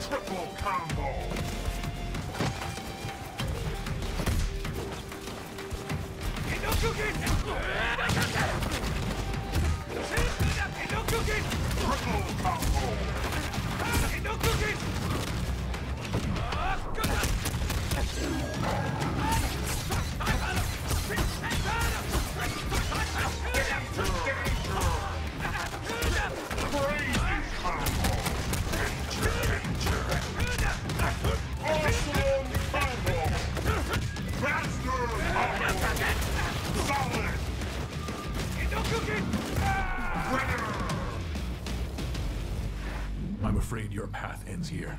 Triple combo! Triple combo! Crazy afraid your path ends here.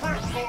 Triple!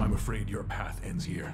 I'm afraid your path ends here.